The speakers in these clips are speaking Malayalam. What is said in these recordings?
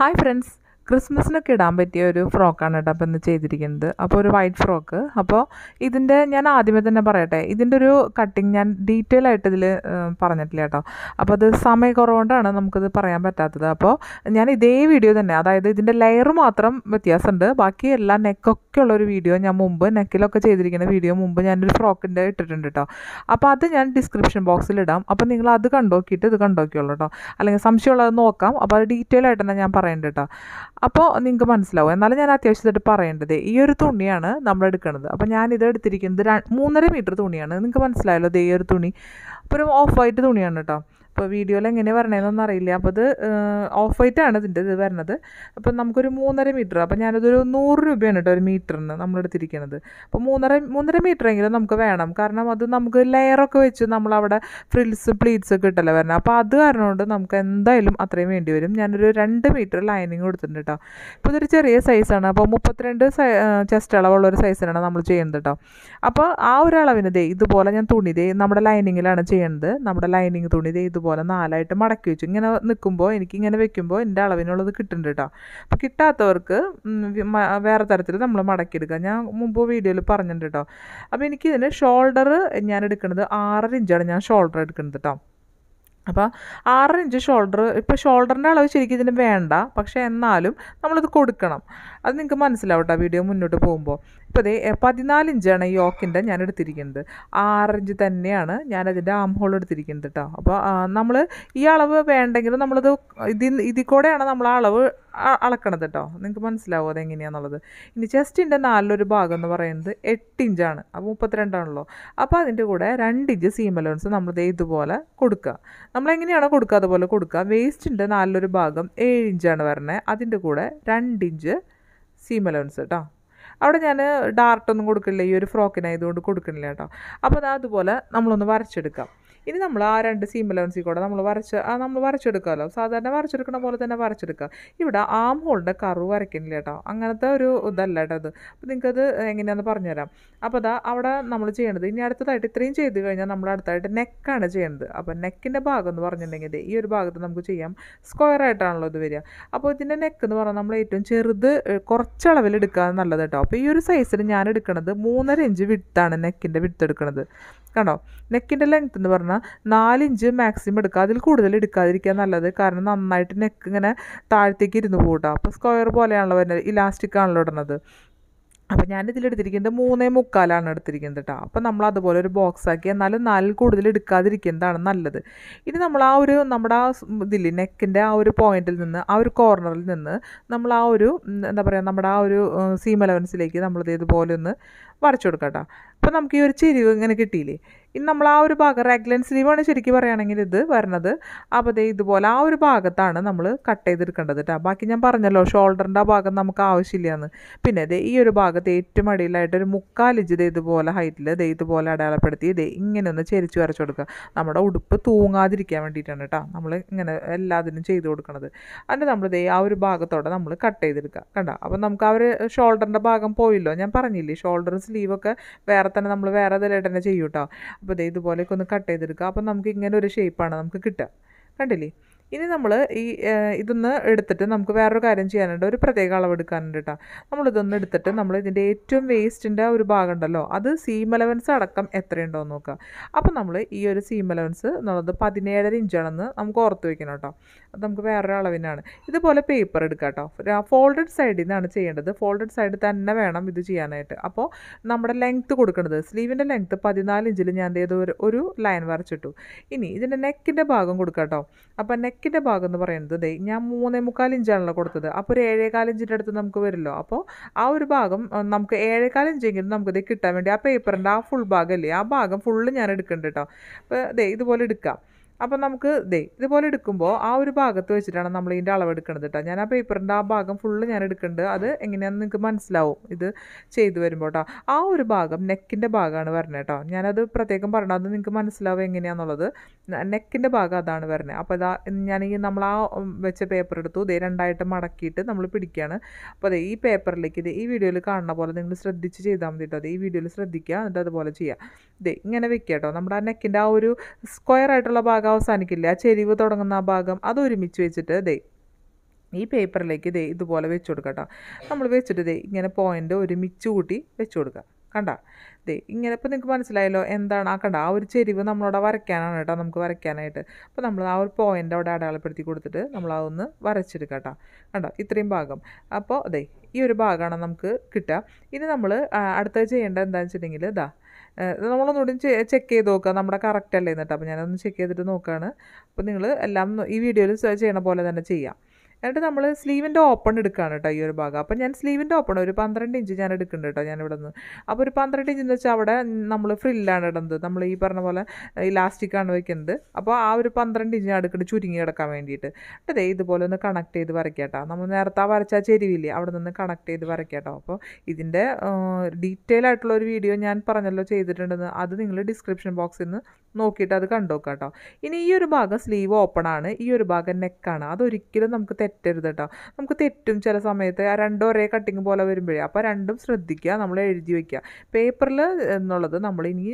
ஹாய் ஃப்ரெண்ட்ஸ் ക്രിസ്മസിനൊക്കെ ഇടാൻ പറ്റിയ ഒരു ഫ്രോക്കാണ് കേട്ടോ അപ്പോൾ ഇന്ന് ചെയ്തിരിക്കുന്നത്. അപ്പോൾ ഒരു വൈറ്റ് ഫ്രോക്ക് അപ്പോൾ ഇതിന്റെ ഞാൻ ആദ്യമേ തന്നെ പറയട്ടെ ഇതിന്റെ ഒരു കട്ടിങ് ഞാൻ ഡീറ്റെയിൽ ആയിട്ട് ഇതിൽ പറഞ്ഞിട്ടില്ല കേട്ടോ. അപ്പോൾ അത് സമയക്കുറവുകൊണ്ടാണ് നമുക്കിത് പറയാൻ പറ്റാത്തത്. അപ്പോൾ ഞാൻ ഇതേ വീഡിയോ തന്നെ അതായത് ഇതിന്റെ ലെയർ മാത്രം വ്യത്യാസമുണ്ട്. ബാക്കി എല്ലാ നെക്കൊക്കെ ഉള്ളൊരു വീഡിയോ ഞാൻ മുമ്പ് നെക്കിലൊക്കെ ചെയ്തിരിക്കുന്ന വീഡിയോ മുമ്പ് ഞാനൊരു ഫ്രോക്കിന്റെ ഇട്ടിട്ടുണ്ട് കേട്ടോ. അപ്പോൾ അത് ഞാൻ ഡിസ്ക്രിപ്ഷൻ ബോക്സിൽ ഇടാം. അപ്പോൾ നിങ്ങൾ അത് കണ്ടോക്കിയിട്ട് ഇത് കണ്ടോക്കിയുള്ളൂ കേട്ടോ. അല്ലെങ്കിൽ സംശയമുള്ളത് നോക്കാം. അപ്പോൾ അത് ഡീറ്റെയിൽ ആയിട്ട് തന്നെ ഞാൻ പറയുന്നുണ്ട് കേട്ടോ. അപ്പോൾ നിങ്ങൾക്ക് മനസ്സിലാവും. എന്നാലും ഞാൻ അത്യാവശ്യമായിട്ട് പറയേണ്ടത് ഈ ഒരു തുണിയാണ് നമ്മൾ എടുക്കുന്നത് അപ്പോൾ ഞാൻ ഇത് എടുത്തിരിക്കുന്നത് മൂന്നര മീറ്റർ തുണിയാണ്. നിങ്ങൾക്ക് മനസ്സിലായല്ലോ ദേ ഈ ഒരു തുണി. അപ്പോൾ ഓഫ് വൈറ്റ് തുണിയാണ് കേട്ടോ അപ്പോൾ വീഡിയോയിൽ എങ്ങനെ വരണേന്നൊന്നും അറിയില്ല. അപ്പോൾ ഇത് ഓഫ് വൈറ്റ് ആണ് ഇതിന്റെ ഇത് വരുന്നത് അപ്പോൾ നമുക്കൊരു മൂന്നര മീറ്റർ അപ്പോൾ ഞാനതൊരു നൂറ് രൂപയാണ് കേട്ടോ ഒരു മീറ്ററിന് നമ്മൾ എടുത്തിരിക്കുന്നത് അപ്പോൾ മൂന്നര മൂന്നര മീറ്റർ എങ്കിലും നമുക്ക് വേണം. കാരണം അത് നമുക്ക് ലെയറൊക്കെ വെച്ച് നമ്മളവിടെ ഫ്രിൽസ് പ്ലീറ്റ്സ് ഒക്കെ ഇട്ടല്ലേ വരണം. അപ്പോൾ അത് കാരണം കൊണ്ട് നമുക്ക് എന്തായാലും അത്രയും വേണ്ടി വരും. ഞാനൊരു രണ്ട് മീറ്റർ ലൈനിങ് കൊടുത്തിട്ടുണ്ട് കേട്ടോ ഇപ്പോൾ ഇതൊരു ചെറിയ സൈസാണ് അപ്പോൾ മുപ്പത്തിരണ്ട് ചെസ്റ്റ് അളവുള്ള ഒരു സൈസിനാണ് നമ്മൾ ചെയ്യുന്നത് കേട്ടോ അപ്പോൾ ആ ഒരു അളവിന് ദേ ഇതുപോലെ ഞാൻ തുണി ദേ നമ്മുടെ ലൈനിങ്ങിലാണ് ചെയ്യുന്നത്. നമ്മുടെ ലൈനിങ് തുണി ദേ ഇതുപോലെ നാലായിട്ട് മടക്കി വെച്ചു. ഇങ്ങനെ നിൽക്കുമ്പോൾ എനിക്ക് ഇങ്ങനെ വെക്കുമ്പോൾ എന്റെ അളവിനുള്ളത് കിട്ടുന്നുണ്ട് കേട്ടോ അപ്പോൾ കിട്ടാത്തവർക്ക് വേറെ തരത്തിൽ നമ്മൾ മടക്കിയെടുക്കുക. ഞാൻ മുമ്പ് വീഡിയോയിൽ പറഞ്ഞിട്ടുണ്ട് കേട്ടോ അപ്പോൾ എനിക്കിതിന് ഷോൾഡർ ഞാൻ എടുക്കുന്നത് ആറര ഇഞ്ചാണ് ഞാൻ ഷോൾഡർ എടുക്കുന്നത് കേട്ടോ അപ്പോൾ ആറര ഇഞ്ച് ഷോൾഡർ ഇപ്പോൾ ഷോൾഡറിന്റെ അളവ് ശരിക്കും ഇതിന് വേണ്ട. പക്ഷേ എന്നാലും നമ്മളിത് കൊടുക്കണം. അത് നിങ്ങൾക്ക് മനസ്സിലാവും കേട്ടോ വീഡിയോ മുന്നോട്ട് പോകുമ്പോൾ ഇപ്പോൾ ഇതേ പതിനാല് ഇഞ്ചാണ് ഈ ഓക്കിന്റെ ഞാൻ എടുത്തിരിക്കുന്നത്. ആറ് തന്നെയാണ് ഞാൻ അതിന്റെ ആം ഹോൾ എടുത്തിരിക്കുന്നത് കേട്ടോ അപ്പോൾ നമ്മൾ ഈ അളവ് വേണ്ടെങ്കിൽ നമ്മളത് ഇതിൽ ഇതിൽ കൂടെയാണ് നമ്മൾ ആ അളവ് അളക്കണത് കേട്ടോ നിങ്ങൾക്ക് മനസ്സിലാവും അതെങ്ങനെയാണെന്നുള്ളത് ഇനി ചെസ്റ്റിന്റെ നാലിലൊരു ഭാഗം എന്ന് പറയുന്നത് എട്ട് ഇഞ്ചാണ് അപ്പോൾ മുപ്പത്തിരണ്ടാണല്ലോ. അപ്പോൾ അതിന്റെ കൂടെ രണ്ട് ഇഞ്ച് സീം അലോൺസ് നമ്മൾ ഇതുപോലെ കൊടുക്കുക. നമ്മളെങ്ങനെയാണോ കൊടുക്കുക? അതുപോലെ കൊടുക്കുക. വേസ്റ്റിന്റെ നാലിലൊരു ഭാഗം ഏഴ് ഇഞ്ചാണ് വരണേ. അതിന്റെ കൂടെ രണ്ട് ഇഞ്ച് സീം അലവൻസ് കേട്ടോ അവിടെ ഞാൻ ഡാർട്ടൊന്നും കൊടുക്കുന്നില്ല ഈ ഒരു ഫ്രോക്കിനായതുകൊണ്ട് കൊടുക്കണില്ല കേട്ടോ അപ്പോൾ അതുപോലെ നമ്മളൊന്ന് വരച്ചെടുക്കാം. ഇനി നമ്മൾ ആ രണ്ട് സീം അലവൻസിൽ കൂടെ നമ്മൾ വരച്ച് നമ്മൾ വരച്ചെടുക്കാമല്ലോ സാധാരണ വരച്ചെടുക്കണ പോലെ തന്നെ വരച്ചെടുക്കുക. ഇവിടെ ആം ഹോളിന്റെ കറു വരയ്ക്കുന്നില്ല കേട്ടോ. അങ്ങനത്തെ ഒരു ഇതല്ല കേട്ടോ അത്. അപ്പോൾ നിങ്ങൾക്കത് എങ്ങനെയാണെന്ന് പറഞ്ഞുതരാം. അപ്പോൾ അതാ അവിടെ നമ്മൾ ചെയ്യേണ്ടത് ഇനി അടുത്തതായിട്ട് ഇത്രയും ചെയ്ത് കഴിഞ്ഞാൽ നമ്മൾ അടുത്തായിട്ട് നെക്കാണ് ചെയ്യേണ്ടത് അപ്പോൾ നെക്കിന്റെ ഭാഗം എന്ന് പറഞ്ഞിട്ടുണ്ടെങ്കിൽ ഈ ഒരു ഭാഗത്ത് നമുക്ക് ചെയ്യാം സ്ക്വയർ ആയിട്ടാണല്ലോ ഇത് വരിക. അപ്പോൾ ഇതിന്റെ നെക്ക് എന്ന് പറഞ്ഞാൽ നമ്മൾ ഏറ്റവും ചെറുത് കുറച്ചളവിൽ എടുക്കുക നല്ലത് കേട്ടോ. അപ്പോൾ ഈ ഒരു സൈസിൽ ഞാൻ എടുക്കുന്നത് മൂന്നര ഇഞ്ച് വിത്താണ് നെക്കിന്റെ വിട്ടെടുക്കുന്നത് കണ്ടോ? നെക്കിന്റെ ലെങ്ത് എന്ന് പറഞ്ഞാൽ നാലിഞ്ച് മാക്സിമം എടുക്കുക. അതിൽ കൂടുതൽ എടുക്കാതിരിക്കുക നല്ലത്. കാരണം നന്നായിട്ട് നെക്ക് ഇങ്ങനെ താഴത്തേക്ക് ഇരുന്ന് പോകട്ടോ അപ്പോൾ സ്ക്വയർ പോലെയാണല്ലോ വരുന്നത്. ഇലാസ്റ്റിക് ആണല്ലോ ഇടുന്നത്. അപ്പോൾ ഞാൻ ഇതിലെടുത്തിരിക്കുന്നത് മൂന്നേ മുക്കാലാണ് എടുത്തിരിക്കുന്നത് കേട്ടോ അപ്പോൾ നമ്മൾ അതുപോലെ ഒരു ബോക്സ് ആക്കി എന്നാലും നാലിൽ കൂടുതൽ എടുക്കാതിരിക്കുന്നതാണ് നല്ലത്. ഇനി നമ്മൾ ആ ഒരു നമ്മുടെ ആ ഇതിൽ നെക്കിന്റെ ആ ഒരു പോയിന്റിൽ നിന്ന് ആ ഒരു കോർണറിൽ നിന്ന് നമ്മൾ ആ ഒരു എന്താ പറയുക നമ്മുടെ ആ ഒരു സീം അലവൻസിലേക്ക് നമ്മളിത് ഇതുപോലെ ഒന്ന് വരച്ചു കൊടുക്കാം കേട്ടോ അപ്പോൾ നമുക്ക് ഈ ഒരു ചെരിവ് ഇങ്ങനെ കിട്ടിയില്ലേ? ഇനി നമ്മൾ ആ ഒരു ഭാഗം റെഗ്ലൻ സ്ലീവാണ് ശരിക്കും പറയുകയാണെങ്കിൽ ഇത് വരണത്. അപ്പോൾ ദേ ഇതുപോലെ ആ ഒരു ഭാഗത്താണ് നമ്മൾ കട്ട് ചെയ്തെടുക്കേണ്ടത് കേട്ടോ ബാക്കി ഞാൻ പറഞ്ഞല്ലോ ഷോൾഡറിന്റെ ആ ഭാഗം നമുക്ക് ആവശ്യമില്ലയെന്ന് പിന്നെ ദേ ഈ ഒരു ഭാഗത്ത് ഏറ്റവും അടിയിലായിട്ട് ഒരു മുക്കാൽ ഇഞ്ച് ദേ ഇതുപോലെ ഹൈറ്റിൽ ദേ ഇതുപോലെ അടയാളപ്പെടുത്തി ദേ ഇങ്ങനെ ഒന്ന് ചെരിച്ച് വരച്ചു കൊടുക്കുക. നമ്മുടെ ഉടുപ്പ് തൂങ്ങാതിരിക്കാൻ വേണ്ടിയിട്ടാണ് കേട്ടോ നമ്മൾ ഇങ്ങനെ എല്ലാത്തിനും ചെയ്ത് കൊടുക്കണത്. അതിന്റെ നമ്മൾ ദേ ആ ഒരു ഭാഗത്തോടെ നമ്മൾ കട്ട് ചെയ്തെടുക്കുക. കണ്ടോ? അപ്പോൾ നമുക്ക് ആ ഒരു ഷോൾഡറിന്റെ ഭാഗം പോയില്ലോ? ഞാൻ പറഞ്ഞില്ലേ ഷോൾഡർ സ്ലീവൊക്കെ വേറെ തന്നെ നമ്മൾ വേറെ ഇതിലായിട്ട് തന്നെ ചെയ്യും കേട്ടോ അപ്പോൾ ഇതേ ഇതുപോലെയൊക്കെ ഒന്ന് കട്ട് ചെയ്തെടുക്കുക അപ്പോൾ നമുക്ക് ഇങ്ങനെ ഒരു ഷേപ്പാണ് നമുക്ക് കിട്ടുക. കണ്ടില്ലേ? ഇനി നമ്മൾ ഈ ഇതൊന്ന് എടുത്തിട്ട് നമുക്ക് വേറൊരു കാര്യം ചെയ്യാനുണ്ട്. ഒരു പ്രത്യേക അളവ് എടുക്കാനുണ്ട് കേട്ടോ നമ്മളിതൊന്ന് എടുത്തിട്ട് നമ്മൾ ഇതിന്റെ ഏറ്റവും വേസ്റ്റിന്റെ ഒരു ഭാഗം ഉണ്ടല്ലോ അത് സീം അലവൻസ് അടക്കം എത്രയുണ്ടോ എന്ന് നോക്കുക അപ്പോൾ നമ്മൾ ഈ ഒരു സീം അലവൻസ് എന്നുള്ളത് പതിനേഴര ഇഞ്ചാണെന്ന് നമുക്ക് ഓർത്ത് വയ്ക്കണം കേട്ടോ അത് നമുക്ക് വേറൊരു അളവിനാണ്. ഇതുപോലെ പേപ്പർ എടുക്കുക കേട്ടോ ഫോൾഡഡ് സൈഡിൽ നിന്നാണ് ചെയ്യേണ്ടത്. ഫോൾഡഡ് സൈഡ് തന്നെ വേണം ഇത് ചെയ്യാനായിട്ട്. അപ്പോൾ നമ്മുടെ ലെങ്ത്ത് കൊടുക്കുന്നത് സ്ലീവിന്റെ ലെങ്ത്ത് പതിനാല് ഇഞ്ചിൽ ഞാൻ ഏതോ ഒരു ലൈൻ വരച്ചിട്ടു. ഇനി ഇതിന്റെ നെക്കിന്റെ ഭാഗം കൊടുക്കാം കേട്ടോ അപ്പോൾ നെക്കിന്റെ ഭാഗം എന്ന് പറയുന്നത് ദേ ഞാൻ മൂന്നേ മുക്കാൽ ഇഞ്ചാണല്ലോ കൊടുത്തത്. അപ്പോൾ ഒരു ഏഴേകാൽ ഇഞ്ചിന്റെ അടുത്ത് നമുക്ക് വരുമല്ലോ. അപ്പോൾ ആ ഒരു ഭാഗം നമുക്ക് ഏഴേകാൽ ഇഞ്ചെങ്കിലും നമുക്കിത് കിട്ടാൻ വേണ്ടി ആ പേപ്പറിന്റെ ആ ഫുൾ ഭാഗമല്ലേ ആ ഭാഗം ഫുള്ള് ഞാൻ എടുക്കുന്നുണ്ട് കേട്ടോ അപ്പോൾ ദേ ഇതുപോലെ എടുക്കാം. അപ്പം നമുക്ക് ദേ ഇതുപോലെ എടുക്കുമ്പോൾ ആ ഒരു ഭാഗത്ത് വെച്ചിട്ടാണ് നമ്മൾ ഇതിന്റെ അളവ് എടുക്കുന്നത് കേട്ടോ ഞാൻ ആ പേപ്പറിന്റെ ആ ഭാഗം ഫുള്ള് ഞാൻ എടുക്കുന്നുണ്ട് അത് എങ്ങനെയാണെന്ന് നിങ്ങൾക്ക് മനസ്സിലാവും. ഇത് ചെയ്തു വരുമ്പോൾ കേട്ടോ ആ ഒരു ഭാഗം നെക്കിന്റെ ഭാഗമാണ് വരുന്നത് കേട്ടോ ഞാനത് പ്രത്യേകം പറഞ്ഞത് അത് നിങ്ങൾക്ക് മനസ്സിലാവും എങ്ങനെയാണെന്നുള്ളത് നെക്കിന്റെ ഭാഗം അതാണ് വരുന്നത് അപ്പോൾ ഇതാ ഞാൻ ഈ നമ്മൾ ആ വെച്ച പേപ്പർ എടുത്തു. ഇതേ രണ്ടായിട്ട് മടക്കിയിട്ട് നമ്മൾ പിടിക്കുകയാണ് അപ്പോൾ അതെ ഈ പേപ്പറിലേക്ക് ഇത് ഈ വീഡിയോയിൽ കാണുന്ന പോലെ നിങ്ങൾ ശ്രദ്ധിച്ച് ചെയ്താൽ മതി കേട്ടോ അത് ഈ വീഡിയോയിൽ ശ്രദ്ധിക്കുക എന്നിട്ട് അതുപോലെ ചെയ്യുക ഇതേ ഇങ്ങനെ വെക്കുക കേട്ടോ നമ്മുടെ ആ നെക്കിന്റെ ആ ഒരു സ്ക്വയർ ആയിട്ടുള്ള ഭാഗം അവസാനിക്കില്ല? ആ ചെരിവ് തുടങ്ങുന്ന ആ ഭാഗം അത് ഒരുമിച്ച് വെച്ചിട്ട് ദേ ഈ പേപ്പറിലേക്ക് ദേ ഇതുപോലെ വെച്ച് കൊടുക്കുക കേട്ടോ നമ്മൾ വെച്ചിട്ട് ദേ ഇങ്ങനെ പോയിന്റ് ഒരുമിച്ച് കൂട്ടി വെച്ച് കൊടുക്കുക കണ്ട? ദേ ഇങ്ങനെ ഇപ്പോൾ നിങ്ങൾക്ക് മനസ്സിലായല്ലോ എന്താണ്? ആ കണ്ട ആ ഒരു ചെരിവ് നമ്മളവിടെ വരയ്ക്കാനാണ് കേട്ടോ നമുക്ക് വരയ്ക്കാനായിട്ട്. അപ്പോൾ നമ്മൾ ആ ഒരു പോയിന്റ് അവിടെ അടയാളപ്പെടുത്തി കൊടുത്തിട്ട് നമ്മൾ അതൊന്ന് വരച്ചെടുക്കുക കേട്ടോ കണ്ടോ? ഇത്രയും ഭാഗം. അപ്പോൾ അതെ ഈ ഒരു ഭാഗമാണ് നമുക്ക് കിട്ടുക. ഇനി നമ്മൾ അടുത്തത് ചെയ്യേണ്ടത് എന്താണെന്ന് വെച്ചിട്ടുണ്ടെങ്കിൽ ഇതാ നമ്മളൊന്നുകൂടി ചെക്ക് ചെയ്ത് നോക്കുക നമ്മുടെ കറക്റ്റ് അല്ലേ എന്നിട്ട്. അപ്പോൾ ഞാനൊന്ന് ചെക്ക് ചെയ്തിട്ട് നോക്കുകയാണ് അപ്പോൾ നിങ്ങൾ എല്ലാം ഈ വീഡിയോയിൽ ചെയ്യണ പോലെ തന്നെ ചെയ്യാം. എന്നിട്ട് നമ്മൾ സ്ലീവിന്റെ ഓപ്പൺ എടുക്കുകയാണ് കേട്ടോ ഈ ഒരു ഭാഗം. അപ്പോൾ ഞാൻ സ്ലീവിന്റെ ഓപ്പൺ ഒരു പന്ത്രണ്ട് ഇഞ്ച് ഞാൻ എടുക്കുന്നുണ്ട് കേട്ടോ ഞാൻ ഇവിടെ നിന്ന് അപ്പോൾ ഒരു പന്ത്രണ്ട് ഇഞ്ച് എന്ന് വെച്ചാൽ അവിടെ നമ്മൾ ഫ്രില്ലാണ് ഇടുന്നത് നമ്മൾ ഈ പറഞ്ഞ പോലെ ഇലാസ്റ്റിക്കാണ് വയ്ക്കുന്നത് അപ്പോൾ ആ ഒരു പന്ത്രണ്ട് ഇഞ്ച് എടുക്കുന്നത് ചുരുങ്ങി കിടക്കാൻ വേണ്ടിയിട്ട്. അതെ ഇതുപോലെ ഒന്ന് കണക്ട് ചെയ്ത് വരയ്ക്കാട്ടോ നമ്മൾ നേരത്തെ വരച്ചാൽ വരച്ച ചെരുവില്ലേ അവിടെ നിന്ന് കണക്ട് ചെയ്ത് വരയ്ക്കാട്ടോ അപ്പോൾ ഇതിന്റെ ഡീറ്റെയിൽ ആയിട്ടുള്ള ഒരു വീഡിയോ ഞാൻ പറഞ്ഞല്ലോ ചെയ്തിട്ടുണ്ടെന്ന് അത് നിങ്ങൾ ഡിസ്ക്രിപ്ഷൻ ബോക്സിൽ നിന്ന് നോക്കിയിട്ട് അത് കണ്ടോക്കാം കേട്ടോ ഇനി ഈ ഒരു ഭാഗം സ്ലീവ് ഓപ്പൺ ആണ്. ഈ ഒരു ഭാഗം നെക്കാണ് അതൊരിക്കലും നമുക്ക് തെറ്റരുത് കേട്ടോ നമുക്ക് തെറ്റും ചില സമയത്ത് ആ രണ്ടും ഒരേ കട്ടിങ് പോലെ വരുമ്പോഴേ അപ്പോൾ രണ്ടും ശ്രദ്ധിക്കുക നമ്മൾ എഴുതി വയ്ക്കുക പേപ്പറിൽ എന്നുള്ളത് നമ്മൾ ഇനി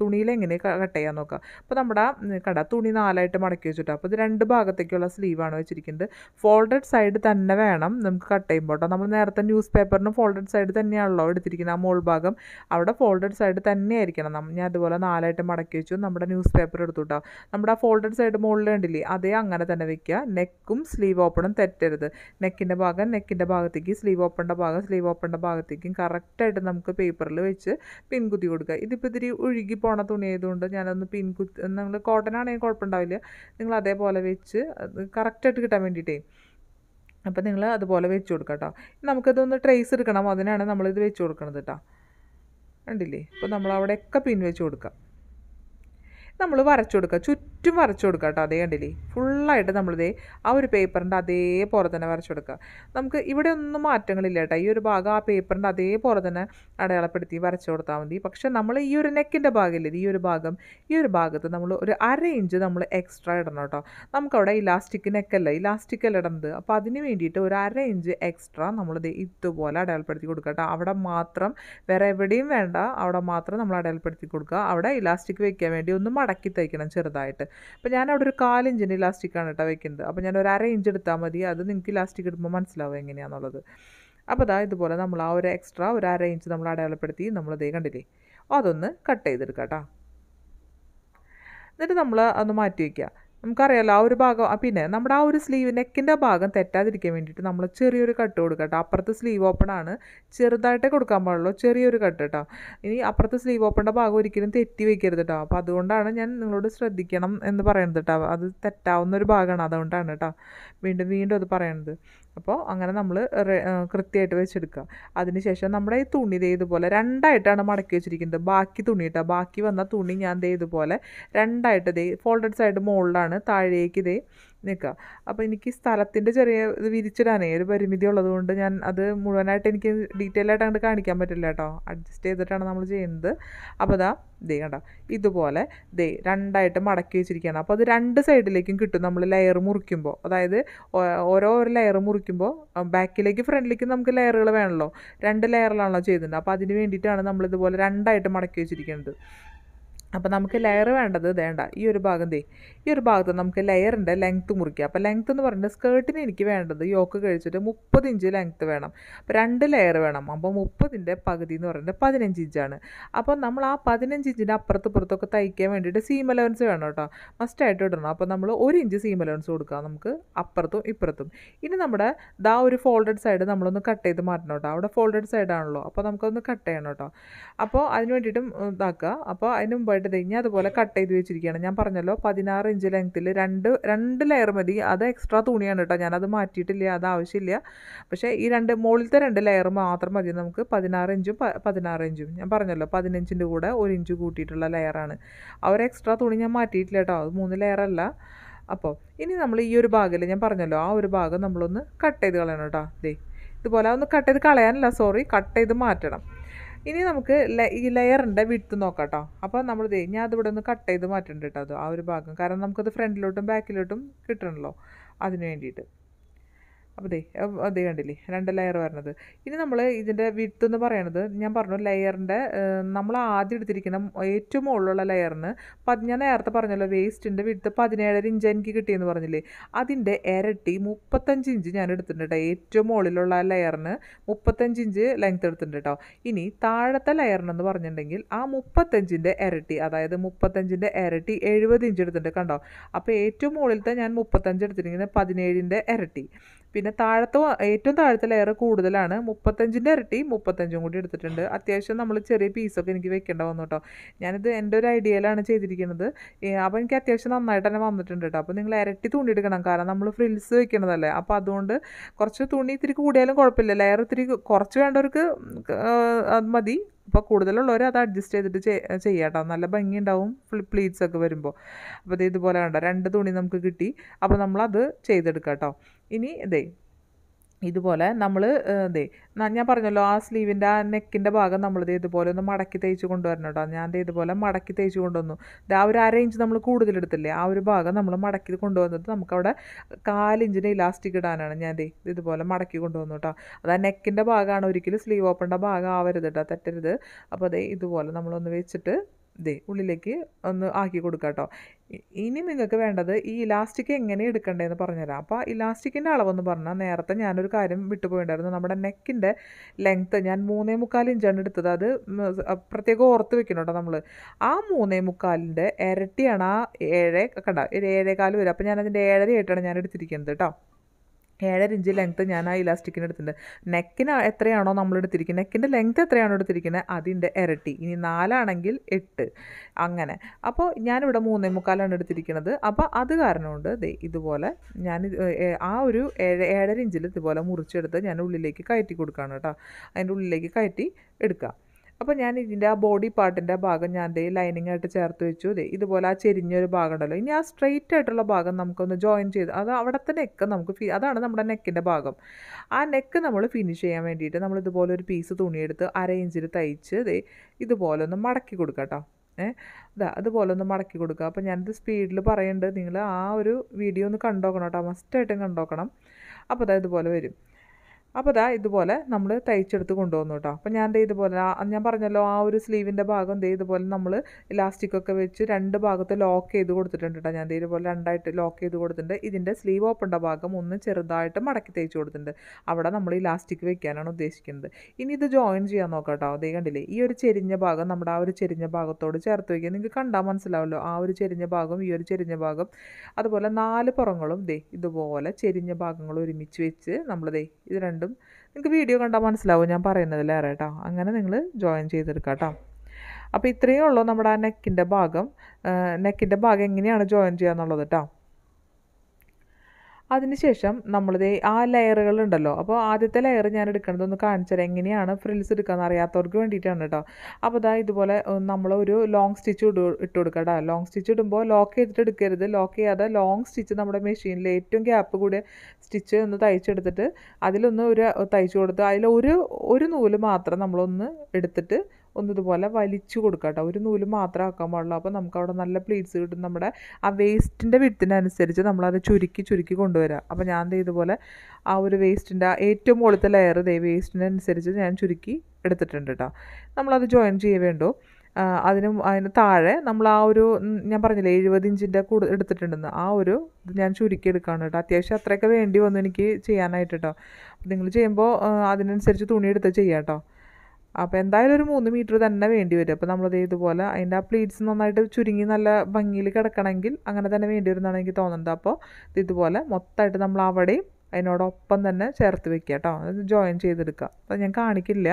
തുണിയിൽ എങ്ങനെ കട്ട് ചെയ്യാൻ നോക്കുക. അപ്പോൾ നമ്മുടെ കട തുണി നാലായിട്ട് മടക്കി വെച്ചിട്ടോ. അപ്പോൾ ഇത് രണ്ട് ഭാഗത്തേക്കുള്ള സ്ലീവാണ് വെച്ചിരിക്കുന്നത്. ഫോൾഡഡ് സൈഡ് തന്നെ വേണം നമുക്ക് കട്ട് ചെയ്യുമ്പോൾ കേട്ടോ നമ്മൾ നേരത്തെ ന്യൂസ് പേപ്പറിന് ഫോൾഡഡ് സൈഡ് തന്നെയാണല്ലോ എടുത്തിരിക്കുന്നത് ആ മോൾ ഭാഗം. അവിടെ ഫോൾഡഡ് സൈഡ് തന്നെയായിരിക്കണം. ഞാൻ അതുപോലെ നാലായിട്ട് മടക്കി വെച്ചു. നമ്മുടെ ന്യൂസ് പേപ്പർ എടുത്തു കേട്ടോ നമ്മുടെ ആ ഫോൾഡഡ് സൈഡ് മുകളിൽ കണ്ടില്ലേ അതേ അങ്ങനെ തന്നെ വെക്കുക. നെക്കും സ്ലീവ് ഓപ്പണും തെറ്റരുത്. നെക്കിന്റെ ഭാഗം നെക്കിന്റെ ഭാഗത്തേക്ക് സ്ലീവ് ഓപ്പണിന്റെ ഭാഗം സ്ലീവ് ഓപ്പണിന്റെ ഭാഗത്തേക്കും കറക്റ്റായിട്ട് നമുക്ക് പേപ്പറിൽ വെച്ച് പിൻകുതി കൊടുക്കുക. ഇതിപ്പോൾ ഇത്തിരി ഒഴുകി പോണ തുണി ആയതുകൊണ്ട് ഞാനൊന്ന് പിൻകുത്തി നിങ്ങൾ കോട്ടൺ ആണെങ്കിൽ കുഴപ്പമുണ്ടാവില്ല നിങ്ങൾ അതേപോലെ വെച്ച് കറക്റ്റായിട്ട് കിട്ടാൻ വേണ്ടിയിട്ടേ. അപ്പോൾ നിങ്ങൾ അതുപോലെ വെച്ച് കൊടുക്കുക കേട്ടോ. നമുക്കതൊന്ന് ട്രേസ് എടുക്കണം. അതിനാണ് നമ്മളിത് വെച്ച് കൊടുക്കുന്നത് കേട്ടോ. കണ്ടില്ലേ? ഇപ്പോൾ നമ്മൾ അവിടെയൊക്കെ പിൻ വെച്ച് കൊടുക്കുക നമ്മൾ വരച്ചു കൊടുക്കുക ചുറ്റും വരച്ചു കൊടുക്കുക കേട്ടോ അതേ കണ്ടില്ലേ? ഫുള്ളായിട്ട് നമ്മളിതേ ആ ഒരു പേപ്പറിന്റെ അതേപോലെ തന്നെ വരച്ചു കൊടുക്കുക നമുക്ക് ഇവിടെ ഒന്നും മാറ്റങ്ങളില്ല കേട്ടോ. ഈ ഒരു ഭാഗം ആ പേപ്പറിന്റെ അതേപോലെ തന്നെ അടയാളപ്പെടുത്തി വരച്ചു കൊടുത്താൽ മതി. പക്ഷെ നമ്മൾ ഈ ഒരു നെക്കിന്റെ ഭാഗമില്ലേ? ഈ ഒരു ഭാഗം ഈ ഒരു ഭാഗത്ത് നമ്മൾ ഒരു അര ഇഞ്ച് നമ്മൾ എക്സ്ട്രാ ഇടണം കേട്ടോ. നമുക്കവിടെ ഇലാസ്റ്റിക് നെക്കല്ല ഇലാസ്റ്റിക് അല്ല ഇടുന്നത് അപ്പോൾ അതിന് വേണ്ടിയിട്ട് ഒരു അര ഇഞ്ച് എക്സ്ട്രാ നമ്മളിത് ഇതുപോലെ അടയാളപ്പെടുത്തി കൊടുക്കുക കേട്ടോ. അവിടെ മാത്രം വേറെ എവിടെയും വേണ്ട അവിടെ മാത്രം നമ്മൾ അടയാളപ്പെടുത്തി കൊടുക്കുക അവിടെ ഇലാസ്റ്റിക് വയ്ക്കാൻ വേണ്ടി ഒന്ന് മടക്കി തയ്ക്കണം ചെറുതായിട്ട്. അപ്പോൾ അവിടെ ഒരു കാലിഞ്ചിന്റെ ഇലാസ്റ്റിക്കാണ് കേട്ടോ വെക്കുന്നത്. അപ്പോൾ ഞാൻ ഒരു അര ഇഞ്ച് എടുത്താൽ മതി. അത് നിങ്ങൾക്ക് ഇലാസ്റ്റിക് ഇടുമ്പോൾ മനസ്സിലാവും എങ്ങനെയാണെന്നുള്ളത് അപ്പോൾ അതാ ഇതുപോലെ നമ്മൾ ആ ഒരു എക്സ്ട്രാ ഒരു അര ഇഞ്ച് നമ്മൾ അടയാളപ്പെടുത്തി നമ്മൾ ഇതേ കണ്ടില്ലേ? അതൊന്ന് കട്ട് ചെയ്തെടുക്കാം കേട്ടോ എന്നിട്ട് നമ്മൾ അത് മാറ്റി വയ്ക്കുക നമുക്കറിയാലോ ആ ഒരു ഭാഗം പിന്നെ നമ്മുടെ ആ ഒരു സ്ലീവ് നെക്കിന്റെ ഭാഗം തെറ്റാതിരിക്കാൻ വേണ്ടിയിട്ട് നമ്മൾ ചെറിയൊരു കട്ട് കൊടുക്കുക കേട്ടോ അപ്പുറത്ത് സ്ലീവ് ഓപ്പൺ ആണ്. ചെറുതായിട്ടേ കൊടുക്കാൻ പാടുള്ളൂ. ചെറിയൊരു കട്ട് കേട്ടോ ഇനി അപ്പുറത്ത് സ്ലീവ് ഓപ്പണിന്റെ ഭാഗം ഒരിക്കലും തെറ്റി വെക്കരുത് കേട്ടോ അപ്പോൾ അതുകൊണ്ടാണ് ഞാൻ നിങ്ങളോട് ശ്രദ്ധിക്കണം എന്ന് പറയുന്നത് കേട്ടോ അത് തെറ്റാവുന്ന ഒരു ഭാഗമാണ്. അതുകൊണ്ടാണ് കേട്ടോ വീണ്ടും വീണ്ടും അത് പറയണത്. അപ്പോൾ അങ്ങനെ നമ്മൾ കൃത്യമായിട്ട് വെച്ചെടുക്കുക. അതിനുശേഷം നമ്മുടെ ഈ തുണി ദേ ഇതുപോലെ രണ്ടായിട്ടാണ് മടക്കി വെച്ചിരിക്കുന്നത്. ബാക്കി തുണി കേട്ടോ ബാക്കി വന്ന തുണി ഞാൻ ദേ ഇതുപോലെ രണ്ടായിട്ട് ദേ ഫോൾഡഡ് സൈഡ് മുകളിലാണ് താഴേക്ക് ദേ നിൽക്കുക. അപ്പോൾ എനിക്ക് സ്ഥലത്തിന്റെ ചെറിയ ഇത് വിരിച്ചിടാനേ ഒരു പരിമിതി ഉള്ളതുകൊണ്ട് ഞാൻ അത് മുഴുവനായിട്ട് എനിക്ക് ഡീറ്റെയിൽ ആയിട്ട് അങ്ങോട്ട് കാണിക്കാൻ പറ്റില്ല കേട്ടോ. അഡ്ജസ്റ്റ് ചെയ്തിട്ടാണ് നമ്മൾ ചെയ്യുന്നത്. അപ്പോൾ ദാ ദേ കണ്ട ഇതുപോലെ ദേ രണ്ടായിട്ട് മടക്കി വെച്ചിരിക്കുകയാണ്. അപ്പോൾ അത് രണ്ട് സൈഡിലേക്കും കിട്ടും നമ്മൾ ലെയർ മുറിക്കുമ്പോൾ. അതായത് ഓരോ ഒരു ലെയർ മുറിക്കുമ്പോൾ ബാക്കിലേക്ക് ഫ്രണ്ടിലേക്കും നമുക്ക് ലെയറുകൾ വേണമല്ലോ. രണ്ട് ലെയറിലാണല്ലോ ചെയ്തിട്ടുണ്ട് അപ്പോൾ അതിന് വേണ്ടിയിട്ടാണ് നമ്മൾ ഇതുപോലെ രണ്ടായിട്ട് മടക്കി വെച്ചിരിക്കുന്നത്. അപ്പോൾ നമുക്ക് ലെയർ വേണ്ടത് വേണ്ട. ഈ ഒരു ഭാഗം ദേ ഈ ഒരു ഭാഗത്ത് നമുക്ക് ലെയറിന്റെ ലെങ്ത്ത് മുറിക്കുക അപ്പോൾ ലെങ്ത്ത് എന്ന് പറഞ്ഞിട്ട് സ്കേർട്ടിന് എനിക്ക് വേണ്ടത് യോക്ക് കഴിച്ചിട്ട് മുപ്പത് ഇഞ്ച് ലെങ്ത്ത് വേണം. അപ്പോൾ രണ്ട് ലെയർ വേണം. അപ്പോൾ മുപ്പതിന്റെ പകുതി എന്ന് പറയുന്നത് പതിനഞ്ച് ഇഞ്ചാണ് അപ്പോൾ നമ്മൾ ആ പതിനഞ്ച് ഇഞ്ചിന്റെ അപ്പുറത്ത് പുറത്തൊക്കെ തയ്ക്കാൻ വേണ്ടിയിട്ട് സീം അലവൻസ് വേണം കേട്ടോ. മസ്റ്റായിട്ട് ഇടണം. അപ്പോൾ നമ്മൾ ഒരു ഇഞ്ച് സീം അലവൻസ് കൊടുക്കുക നമുക്ക് അപ്പുറത്തും ഇപ്പുറത്തും. ഇനി നമ്മുടെ ദാ ഒരു ഫോൾഡഡ് സൈഡ് നമ്മളൊന്ന് കട്ട് ചെയ്ത് മാറ്റണം കേട്ടോ. അവിടെ ഫോൾഡഡ് സൈഡാണല്ലോ അപ്പോൾ നമുക്കൊന്ന് കട്ട് ചെയ്യണം കേട്ടോ. അപ്പോൾ അതിന് വേണ്ടിയിട്ടും ഇതാക്കുക. അപ്പോൾ അതിന് മുമ്പായിട്ട് കഴിഞ്ഞ് അതുപോലെ കട്ട് ചെയ്ത് വെച്ചിരിക്കുകയാണ്. ഞാൻ പറഞ്ഞല്ലോ പതിനാറ് ഇഞ്ച് ലെങ്ത്തിൽ രണ്ട് രണ്ട് ലെയർ മതി. അത് എക്സ്ട്രാ തുണിയാണ് കേട്ടോ ഞാനത് മാറ്റിയിട്ടില്ല അത് ആവശ്യമില്ല. പക്ഷേ ഈ രണ്ട് മുകളിലത്തെ രണ്ട് ലെയർ മാത്രം മതി. നമുക്ക് പതിനാറ് ഇഞ്ചും പതിനാറ് ഇഞ്ചും ഞാൻ പറഞ്ഞല്ലോ പതിനഞ്ചിന്റെ കൂടെ ഒരു ഇഞ്ച് കൂട്ടിയിട്ടുള്ള ലെയറാണ് അവർ എക്സ്ട്രാ തുണി ഞാൻ മാറ്റിയിട്ടില്ല കേട്ടോ അത് മൂന്ന് ലെയറല്ല അപ്പോൾ ഇനി നമ്മൾ ഈ ഒരു ഭാഗമില്ല ഞാൻ പറഞ്ഞല്ലോ ആ ഒരു ഭാഗം നമ്മളൊന്ന് കട്ട് ചെയ്ത് കളയണം കേട്ടോ ദേ ഇതുപോലെ ഒന്ന് കട്ട് ചെയ്ത് കളയാനല്ല സോറി കട്ട് ചെയ്ത് മാറ്റണം. ഇനി നമുക്ക് ഈ ലെയറിന്റെ വിട്ട് നോക്കാം കേട്ടോ അപ്പോൾ നമ്മൾ ദേ ഞാൻ അതിവിടെ ഒന്ന് കട്ട് ചെയ്ത് മാറ്റുന്നുണ്ട് കേട്ടോ അത് ആ ഒരു ഭാഗം. കാരണം നമുക്കത് ഫ്രണ്ടിലോട്ടും ബാക്കിലോട്ടും കിട്ടണമല്ലോ അതിന് വേണ്ടിയിട്ട്. അപ്പോൾ ദേ അതേ കണ്ടില്ലേ രണ്ട് ലെയർ വരണത്. ഇനി നമ്മൾ ഇതിന്റെ വിട്ട് എന്ന് പറയണത് ഞാൻ പറഞ്ഞു ലെയറിന്റെ നമ്മൾ ആദ്യം എടുത്തിരിക്കുന്ന ഏറ്റവും മുകളിലുള്ള ലെയറിന് ഞാൻ നേരത്തെ പറഞ്ഞല്ലോ വേസ്റ്റിന്റെ വിട്ട് പതിനേഴര ഇഞ്ച് എനിക്ക് കിട്ടിയെന്ന് പറഞ്ഞില്ലേ അതിന്റെ ഇരട്ടി മുപ്പത്തഞ്ച് ഇഞ്ച് ഞാൻ എടുത്തിട്ടുണ്ട് കേട്ടോ ഏറ്റവും മുകളിലുള്ള ലെയറിന് മുപ്പത്തഞ്ച് ഇഞ്ച് ലെങ്ത് എടുത്തിട്ടുണ്ട് കേട്ടോ ഇനി താഴത്തെ ലെയറിനെന്ന് പറഞ്ഞിട്ടുണ്ടെങ്കിൽ ആ മുപ്പത്തഞ്ചിന്റെ ഇരട്ടി അതായത് മുപ്പത്തഞ്ചിന്റെ ഇരട്ടി എഴുപത് ഇഞ്ച് എടുത്തിട്ടുണ്ട് കണ്ടോ. അപ്പോൾ ഏറ്റവും മുകളിലത്തെ ഞാൻ മുപ്പത്തഞ്ച് എടുത്തിരിക്കുന്നത് പതിനേഴിന്റെ ഇരട്ടി. പിന്നെ താഴത്തെ ഏറ്റവും താഴത്തെ ലെയർ കൂടുതലാണ്. മുപ്പത്തഞ്ചിന്റെ ഇരട്ടി മുപ്പത്തഞ്ചും കൂടി എടുത്തിട്ടുണ്ട്. അത്യാവശ്യം നമ്മൾ ചെറിയ പീസൊക്കെ എനിക്ക് വെക്കേണ്ട വന്നു കേട്ടോ ഞാനിത് എന്റെ ഒരു ഐഡിയയിലാണ് ചെയ്തിരിക്കുന്നത്. അപ്പോൾ എനിക്ക് അത്യാവശ്യം നന്നായിട്ട് തന്നെ വന്നിട്ടുണ്ട് കേട്ടോ അപ്പോൾ നിങ്ങൾ ഇരട്ടി തുണി എടുക്കണം. കാരണം നമ്മൾ ഫ്രിൽസ് വെക്കണതല്ലേ. അപ്പോൾ അതുകൊണ്ട് കുറച്ച് തുണി ഇത്തിരി കൂടിയാലും കുഴപ്പമില്ല. ലെയർ ഇത്തിരി കുറച്ച് വേണ്ടവർക്ക് അത് മതി. അപ്പോൾ കൂടുതലുള്ളവർ അത് അഡ്ജസ്റ്റ് ചെയ്തിട്ട് ചെയ്യാം കേട്ടോ നല്ല ഭംഗിയുണ്ടാവും പ്ലീറ്റ്സ് ഒക്കെ വരുമ്പോൾ. അപ്പോൾ ഇത് ഇതുപോലെ കണ്ടോ രണ്ട് തുണി നമുക്ക് കിട്ടി. അപ്പോൾ നമ്മളത് ചെയ്തെടുക്കാം കേട്ടോ ഇനി ഇതേ ഇതുപോലെ നമ്മൾ ദേ ഞാൻ പറഞ്ഞല്ലോ ആ സ്ലീവിന്റെ ആ നെക്കിന്റെ ഭാഗം നമ്മളിത് ഇതുപോലെ ഒന്ന് മടക്കി തേച്ച് കൊണ്ടുവരണം കേട്ടോ. ഞാൻ ഇതുപോലെ മടക്കി തേച്ച് കൊണ്ടുവന്നു. ആ ഒരു അര ഇഞ്ച് നമ്മൾ കൂടുതലെടുത്തില്ലേ ആ ഒരു ഭാഗം നമ്മൾ മടക്കി കൊണ്ടുവന്നിട്ട് നമുക്കവിടെ കാലിഞ്ചിന് ഇലാസ്റ്റിക് ഇടാനാണ് ഞാൻ ദേ ഇതുപോലെ മടക്കി കൊണ്ടുവന്നു കേട്ടോ. അത് ആ നെക്കിന്റെ ഭാഗമാണ് ഒരിക്കലും സ്ലീവ് ഓപ്പണിന്റെ ഭാഗം ആവരുത് കേട്ടോ തെറ്റരുത്. അപ്പോൾ അതേ ഇതുപോലെ നമ്മളൊന്ന് വെച്ചിട്ട് ദേ ഉള്ളിലേക്ക് ഒന്ന് ആക്കി കൊടുക്കുക കേട്ടോ ഇനി നിങ്ങൾക്ക് വേണ്ടത് ഈ ഇലാസ്റ്റിക് എങ്ങനെ എടുക്കണ്ടേന്ന് പറഞ്ഞുതരാം. അപ്പോൾ ഇലാസ്റ്റിക്കിന്റെ അളവെന്ന് പറഞ്ഞാൽ നേരത്തെ ഞാനൊരു കാര്യം വിട്ടുപോയിണ്ടായിരുന്നു. നമ്മുടെ നെക്കിന്റെ ലെങ്ത്ത് ഞാൻ മൂന്നേ മുക്കാൽ ഇഞ്ചാണ് എടുത്തത്. അത് പ്രത്യേകം ഓർത്ത് വെക്കണോട്ടോ നമ്മൾ ആ മൂന്നേ മുക്കാലിന്റെ ഇരട്ടിയാണ് ആ ഏഴേ കണ്ട? ഒരു കാൽ വരും. അപ്പോൾ ഞാൻ അതിന്റെ ഏഴര ആയിട്ടാണ് ഞാൻ എടുത്തിരിക്കുന്നത് കേട്ടോ. ഏഴര ഇഞ്ച് ലെങ്ത്ത് ഞാൻ ആ ഇലാസ്റ്റിക്കിന് എടുത്തിട്ടുണ്ട്. നെക്കിന് എത്രയാണോ നമ്മൾ എടുത്തിരിക്കുന്നത് നെക്കിന്റെ ലെങ്ത്ത് എത്രയാണോ എടുത്തിരിക്കുന്നത്? അതിന്റെ ഇരട്ടി. ഇനി നാലാണെങ്കിൽ എട്ട്. അങ്ങനെ. അപ്പോൾ ഞാനിവിടെ മൂന്നേ മുക്കാലാണ് എടുത്തിരിക്കുന്നത്. അപ്പോൾ അത് കാരണമുണ്ട് ദേ ഇതുപോലെ ഞാൻ ആ ഒരു ഏഴ് ഏഴര ഇഞ്ചിൽ ഇതുപോലെ മുറിച്ചെടുത്ത് ഞാൻ ഉള്ളിലേക്ക് കയറ്റി കൊടുക്കുകയാണ് കേട്ടോ. അതിന്റെ ഉള്ളിലേക്ക് കയറ്റി എടുക്കുക. അപ്പോൾ ഞാൻ ഇതിന്റെ ആ ബോഡി പാർട്ടിന്റെ ഭാഗം ഞാൻ ദേ ലൈനിങ് ആയിട്ട് ചേർത്ത് വെച്ചു. ദേ ഇതുപോലെ ആ ചെരിഞ്ഞൊരു ഭാഗം ഉണ്ടല്ലോ ഇനി ആ സ്ട്രെയിറ്റ് ആയിട്ടുള്ള ഭാഗം നമുക്കൊന്ന് ജോയിൻ ചെയ്ത് അത് അവിടുത്തെ നെക്ക് നമുക്ക് അതാണ് നമ്മുടെ നെക്കിന്റെ ഭാഗം. ആ നെക്ക് നമ്മൾ ഫിനിഷ് ചെയ്യാൻ വേണ്ടിയിട്ട് നമ്മൾ ഇതുപോലെ ഒരു പീസ് തുണിയെടുത്ത് അര ഇഞ്ചിൽ തയ്ച്ച് ദേ ഇതുപോലെ ഒന്ന് മടക്കി കൊടുക്കുക കേട്ടോ ഏഹ് ഇതാ അതുപോലെ ഒന്ന് മടക്കി കൊടുക്കുക അപ്പോൾ ഞാനിത് സ്പീഡിൽ പറയുന്നുണ്ട് നിങ്ങൾ ആ ഒരു വീഡിയോ ഒന്ന് കണ്ടോക്കണം കേട്ടോ മസ്റ്റായിട്ടും കണ്ടോക്കണം. അപ്പോൾ അതാ ഇതുപോലെ വരും. അപ്പോൾ ദാ ഇതുപോലെ നമ്മൾ തയ്ച്ചെടുത്ത് കൊണ്ടുവന്നു കേട്ടോ അപ്പോൾ ഞാൻ ഇതുപോലെ ഞാൻ പറഞ്ഞല്ലോ ആ ഒരു സ്ലീവിന്റെ ഭാഗം ദേ ഇതുപോലെ നമ്മൾ ഇലാസ്റ്റിക്കൊക്കെ വെച്ച് രണ്ട് ഭാഗത്ത് ലോക്ക് ചെയ്ത് കൊടുത്തിട്ടുണ്ട് കേട്ടോ ഞാൻ ഇതുപോലെ രണ്ടായിട്ട് ലോക്ക് ചെയ്ത് കൊടുത്തിട്ടുണ്ട്. ഇതിന്റെ സ്ലീവ് ഓപ്പണിന്റെ ഭാഗം ഒന്ന് ചെറുതായിട്ട് മടക്കി തയ്ച്ച് കൊടുത്തിട്ടുണ്ട്. അവിടെ നമ്മൾ ഇലാസ്റ്റിക് വെക്കാനാണ് ഉദ്ദേശിക്കുന്നത്. ഇനി ഇത് ജോയിൻ ചെയ്യാൻ നോക്കാം കേട്ടോ അതേ കണ്ടില്ലേ ഈ ഒരു ചെരിഞ്ഞ ഭാഗം നമ്മുടെ ആ ഒരു ചെരിഞ്ഞ ഭാഗത്തോട് ചേർത്ത് വയ്ക്കുക നിങ്ങൾക്ക് കണ്ടാൽ മനസ്സിലാവുമല്ലോ ആ ഒരു ചെരിഞ്ഞ ഭാഗം ഈ ഒരു ചെരിഞ്ഞ ഭാഗം. അതുപോലെ നാല് പുറങ്ങളും ദേ ഇതുപോലെ ചെരിഞ്ഞ ഭാഗങ്ങൾ ഒരുമിച്ച് വെച്ച് നമ്മൾ ദേ ഇത് രണ്ടും നിങ്ങൾക്ക് വീഡിയോ കണ്ടാൽ മനസ്സിലാവും ഞാൻ പറയുന്നതിലേറെ കേട്ടോ അങ്ങനെ നിങ്ങൾ ജോയിൻ ചെയ്തെടുക്കാം കേട്ടോ അപ്പോൾ ഇത്രയേ ഉള്ളൂ നമ്മുടെ ആ നെക്കിന്റെ ഭാഗം. നെക്കിന്റെ ഭാഗം എങ്ങനെയാണ് ജോയിൻ ചെയ്യുക എന്നുള്ളത് കേട്ടോ അതിനുശേഷം നമ്മളിത് ആ ലെയറുകൾ ഉണ്ടല്ലോ അപ്പോൾ ആദ്യത്തെ ലെയർ ഞാൻ എടുക്കുന്നത് ഒന്ന് കാണിച്ചു തരാം. എങ്ങനെയാണ് ഫ്രിൽസ് എടുക്കാമെന്ന് അറിയാത്തവർക്ക് വേണ്ടിയിട്ടാണ് കേട്ടോ അപ്പോൾ ഇതാ ഇതുപോലെ നമ്മൾ ഒരു ലോങ് സ്റ്റിച്ച് ഇട ഇട്ട് കൊടുക്കുക ലോങ് സ്റ്റിച്ച് ഇടുമ്പോൾ ലോക്ക് ചെയ്തിട്ട് എടുക്കരുത്. ലോക്ക് ചെയ്യാതെ ലോങ് സ്റ്റിച്ച് നമ്മുടെ മെഷീനിൽ ഏറ്റവും ഗ്യാപ്പ് കൂടിയ സ്റ്റിച്ച് ഒന്ന് തയ്ച്ചെടുത്തിട്ട് അതിലൊന്ന് ഒരു തയ്ച്ചു കൊടുത്ത് അതിൽ ഒരു ഒരു നൂൽ മാത്രം നമ്മളൊന്ന് എടുത്തിട്ട് ഒന്ന് ഇതുപോലെ വലിച്ചു കൊടുക്കുക കേട്ടോ ഒരു നൂൽ മാത്രമേ ആക്കാൻ പാടുള്ളൂ. അപ്പോൾ നമുക്ക് അവിടെ നല്ല പ്ലീറ്റ്സ് കിട്ടും. നമ്മുടെ ആ വേസ്റ്റിന്റെ വിടത്തിനനുസരിച്ച് നമ്മളത് ചുരുക്കി ചുരുക്കി കൊണ്ടുവരാം. അപ്പോൾ ഞാൻ ഇതുപോലെ ആ ഒരു വേസ്റ്റിന്റെ ഏറ്റവും മുകളിലത്തെ ലെയർ ദേ വേസ്റ്റിനനുസരിച്ച് ഞാൻ ചുരുക്കി എടുത്തിട്ടുണ്ട് കേട്ടോ നമ്മളത് ജോയിൻ ചെയ്യേ വേണ്ടു ആ, അതിനും അതിന് താഴെ നമ്മൾ ആ ഒരു ഞാൻ പറഞ്ഞില്ലേ എഴുപത് ഇഞ്ചിന്റെ കൂടു എടുത്തിട്ടുണ്ടെന്ന്. ആ ഒരു ഇത് ഞാൻ ചുരുക്കി എടുക്കുകയാണ് കേട്ടോ അത്യാവശ്യം അത്രയൊക്കെ വേണ്ടി വന്നു എനിക്ക് ചെയ്യാനായിട്ട് കേട്ടോ നിങ്ങൾ ചെയ്യുമ്പോൾ അതിനനുസരിച്ച് തുണി എടുത്ത് ചെയ്യാം കേട്ടോ അപ്പോൾ എന്തായാലും ഒരു മൂന്ന് മീറ്റർ തന്നെ വേണ്ടി വരും. അപ്പോൾ നമ്മളത് ഇതുപോലെ അതിന്റെ ആ പ്ലീറ്റ്സ് നന്നായിട്ട് ചുരുങ്ങി നല്ല ഭംഗിയിൽ കിടക്കണമെങ്കിൽ അങ്ങനെ തന്നെ വേണ്ടി വരുന്നതാണ് എനിക്ക് തോന്നുന്നത്. അപ്പോൾ ഇത് ഇതുപോലെ മൊത്തമായിട്ട് നമ്മൾ അവിടെയും അതിനോടൊപ്പം തന്നെ ചേർത്ത് വെക്കുക കേട്ടോ. ജോയിൻ ചെയ്തെടുക്കുക. അത് ഞാൻ കാണിക്കില്ല.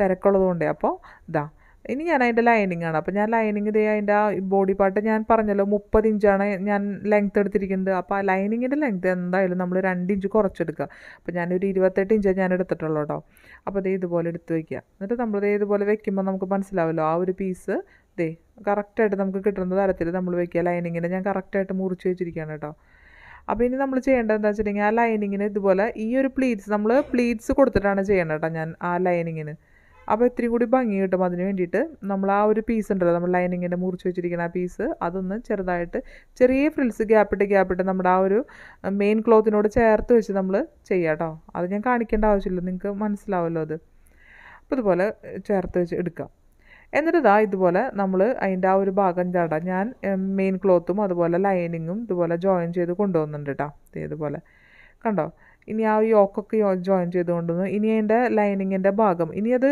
തിരക്കുള്ളതുകൊണ്ടേ. അപ്പോൾ ഇതാ ഇനി ഞാൻ അതിന്റെ ലൈനിങ് ആണ്. അപ്പോൾ ഞാൻ ലൈനിങ് ഇതേ അതിന്റെ ആ ബോഡി പാർട്ട് ഞാൻ പറഞ്ഞല്ലോ മുപ്പത് ഇഞ്ചാണ് ഞാൻ ലെങ്ത് എടുത്തിരിക്കുന്നത്. അപ്പോൾ ആ ലൈനിങ്ങിന്റെ ലെങ്ത് എന്തായാലും നമ്മൾ രണ്ട് ഇഞ്ച് കുറച്ചെടുക്കുക. അപ്പോൾ ഞാനൊരു ഇരുപത്തെട്ട് ഇഞ്ച് ഞാൻ എടുത്തിട്ടുള്ളൂ കേട്ടോ അപ്പോൾ ദേ ഇതുപോലെ എടുത്ത് വയ്ക്കുക എന്നിട്ട് നമ്മൾ ഇതുപോലെ വെക്കുമ്പോൾ നമുക്ക് മനസ്സിലാവല്ലോ ആ ഒരു പീസ് ദേ കറക്റ്റായിട്ട് നമുക്ക് കിട്ടുന്ന തരത്തിൽ നമ്മൾ വെക്കുക. ലൈനിങ്ങിനെ ഞാൻ കറക്റ്റായിട്ട് മുറിച്ച് വെച്ചിരിക്കുകയാണ് കേട്ടോ അപ്പോൾ ഇനി നമ്മൾ ചെയ്യേണ്ടത് എന്താ വെച്ചിട്ടുണ്ടെങ്കിൽ ആ ലൈനിങ്ങിന് ഇതുപോലെ ഈ ഒരു പ്ലീറ്റ്സ് നമ്മൾ പ്ലീറ്റ്സ് കൊടുത്തിട്ടാണ് ചെയ്യേണ്ടത് കേട്ടോ ഞാൻ ആ ലൈനിങ്ങിന് അപ്പോൾ ഇത്തിരി കൂടി ഭംഗി കിട്ടും അതിന് വേണ്ടിയിട്ട്. നമ്മൾ ആ ഒരു പീസ് ഉണ്ടല്ലോ നമ്മൾ ലൈനിങ്ങിന്റെ മുറിച്ച് വെച്ചിരിക്കുന്ന ആ പീസ് അതൊന്ന് ചെറുതായിട്ട് ചെറിയ ഫ്രിൽസ് ഗ്യാപ്പിട്ട് ഗ്യാപ്പിട്ട് നമ്മുടെ ആ ഒരു മെയിൻ ക്ലോത്തിനോട് ചേർത്ത് വെച്ച് നമ്മൾ ചെയ്യാം അത് ഞാൻ കാണിക്കേണ്ട ആവശ്യമില്ല നിങ്ങൾക്ക് മനസ്സിലാവുമല്ലോ അത്. അപ്പോൾ ഇതുപോലെ ചേർത്ത് വെച്ച് എടുക്കാം. എന്നിട്ട് ഇതാ ഇതുപോലെ നമ്മൾ അതിന്റെ ആ ഒരു ഭാഗം ചാടാം ഞാൻ മെയിൻ ക്ലോത്തും അതുപോലെ ലൈനിങ്ങും ഇതുപോലെ ജോയിൻ ചെയ്ത് കൊണ്ടുപോകുന്നുണ്ട് കേട്ടോ. ഇതുപോലെ. കണ്ടോ? ഇനി ആ യോക്കൊക്കെ ജോയിൻ ചെയ്തുകൊണ്ടുവന്നു ഇനി അതിന്റെ ലൈനിങ്ങിന്റെ ഭാഗം. ഇനി അത്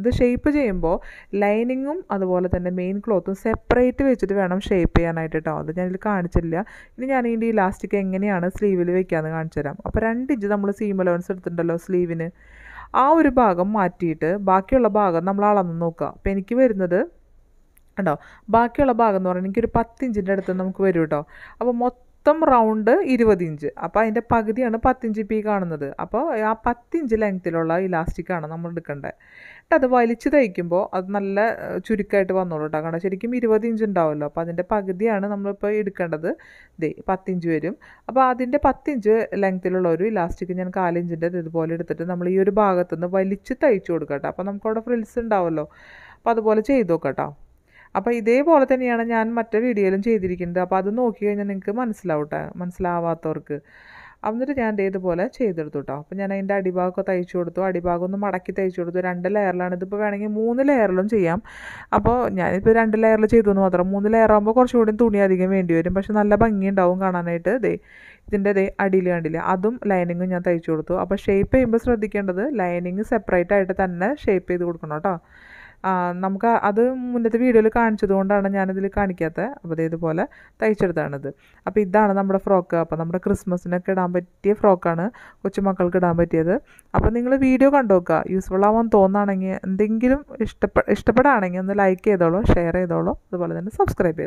ഇത് ഷേപ്പ് ചെയ്യുമ്പോൾ ലൈനിങ്ങും അതുപോലെ തന്നെ മെയിൻ ക്ലോത്തും സെപ്പറേറ്റ് വെച്ചിട്ട് വേണം ഷേപ്പ് ചെയ്യാനായിട്ട് കേട്ടോ അത് ഞാനിതിൽ കാണിച്ചില്ല. ഇനി ഞാൻ ഇതിന്റെ ഇലാസ്റ്റിക് എങ്ങനെയാണ് സ്ലീവിൽ വെക്കാമെന്ന് കാണിച്ചു തരാം. അപ്പോൾ രണ്ട് ഇഞ്ച് നമ്മൾ സീം അലവൻസ് എടുത്തിട്ടുണ്ടല്ലോ സ്ലീവിന് ആ ഒരു ഭാഗം മാറ്റിയിട്ട് ബാക്കിയുള്ള ഭാഗം നമ്മൾ അളന്ന് നോക്കുക. അപ്പോൾ എനിക്ക് വരുന്നത് ഉണ്ടോ ബാക്കിയുള്ള ഭാഗം എന്ന് പറഞ്ഞാൽ എനിക്കൊരു പത്തിഞ്ചിന്റെ അടുത്ത് നമുക്ക് വരും കേട്ടോ അപ്പോൾ മൊത്തം റൗണ്ട് ഇരുപത് ഇഞ്ച് അപ്പോൾ അതിന്റെ പകുതിയാണ് പത്തിഞ്ച് പി കാണുന്നത്. അപ്പോൾ ആ പത്തിഞ്ച് ലെങ്ത്തിലുള്ള ഇലാസ്റ്റിക്കാണ് നമ്മൾ എടുക്കേണ്ടത് എന്നിട്ട് അത് വലിച്ച് തയ്ക്കുമ്പോൾ അത് നല്ല ചുരുക്കമായിട്ട് വന്നോളൂ കേട്ടോ കാരണം ശരിക്കും ഇരുപത് ഇഞ്ച് ഉണ്ടാവുമല്ലോ അപ്പോൾ അതിന്റെ പകുതിയാണ് നമ്മളിപ്പോൾ എടുക്കേണ്ടത്. ദേ പത്തിഞ്ച് വരും. അപ്പോൾ അതിന്റെ പത്തിഞ്ച് ലെങ്ത്തിലുള്ള ഒരു ഇലാസ്റ്റിക് ഞാൻ കാലിഞ്ചിന്റെ ഇതുപോലെ എടുത്തിട്ട് നമ്മൾ ഈ ഒരു ഭാഗത്തുനിന്ന് വലിച്ച് തയ്ച്ചു കൊടുക്കാം കേട്ടോ അപ്പോൾ നമുക്കവിടെ ഫ്രിൽസ് ഉണ്ടാവുമല്ലോ അപ്പോൾ അതുപോലെ ചെയ്തു നോക്കാം കേട്ടോ അപ്പോൾ ഇതേപോലെ തന്നെയാണ് ഞാൻ മറ്റേ വീഡിയോയിലും ചെയ്തിരിക്കുന്നത്. അപ്പോൾ അത് നോക്കി കഴിഞ്ഞാൽ നിങ്ങൾക്ക് മനസ്സിലാവട്ടെ മനസ്സിലാവാത്തവർക്ക്. എന്നിട്ട് ഞാൻ ഇതുപോലെ ചെയ്തെടുത്തു കേട്ടോ അപ്പോൾ ഞാൻ അതിന്റെ അടിഭാഗമൊക്കെ തയ്ച്ചു കൊടുത്തു. അടിഭാഗം ഒന്ന് മടക്കി തയ്ച്ചു കൊടുത്തു. രണ്ട് ലെയറിലാണ്. ഇതിപ്പോൾ വേണമെങ്കിൽ മൂന്ന് ലെയറിലും ചെയ്യാം. അപ്പോൾ ഞാനിപ്പോൾ രണ്ട് ലെയറിൽ ചെയ്തു എന്ന് മാത്രം. മൂന്ന് ലെയർ ആകുമ്പോൾ കുറച്ചുകൂടി തുണി അധികം വേണ്ടി വരും. പക്ഷെ നല്ല ഭംഗിയുണ്ടാവും കാണാനായിട്ട്. ദേ ഇതിന്റെ ദേ അടിയിൽ കണ്ടില്ല? അതും ലൈനിങ്ങും ഞാൻ തയ്ച്ചു കൊടുത്തു. അപ്പോൾ ഷേപ്പ് ചെയ്യുമ്പോൾ ശ്രദ്ധിക്കേണ്ടത് ലൈനിങ് സെപ്പറേറ്റ് ആയിട്ട് തന്നെ ഷേപ്പ് ചെയ്ത് കൊടുക്കണം കേട്ടോ നമുക്ക് അത് മുന്നത്തെ വീഡിയോയിൽ കാണിച്ചത് കൊണ്ടാണ് ഞാനിതിൽ കാണിക്കാത്തത്. അപ്പോൾ ഇതുപോലെ തയ്ച്ചെടുത്താണിത് അപ്പോൾ ഇതാണ് നമ്മുടെ ഫ്രോക്ക്. അപ്പോൾ നമ്മുടെ ക്രിസ്മസിനൊക്കെ ഇടാൻ പറ്റിയ ഫ്രോക്കാണ് കൊച്ചുമക്കൾക്ക് ഇടാൻ പറ്റിയത്. അപ്പോൾ നിങ്ങൾ വീഡിയോ കണ്ടു നോക്കുക. യൂസ്ഫുൾ ആവാൻ തോന്നുകയാണെങ്കിൽ എന്തെങ്കിലും ഇഷ്ടപ്പെ ഇഷ്ടപ്പെടുകയാണെങ്കിൽ ഒന്ന് ലൈക്ക് ചെയ്തോളൂ ഷെയർ ചെയ്തോളൂ. അതുപോലെ തന്നെ സബ്സ്ക്രൈബ് ചെയ്തോളൂ.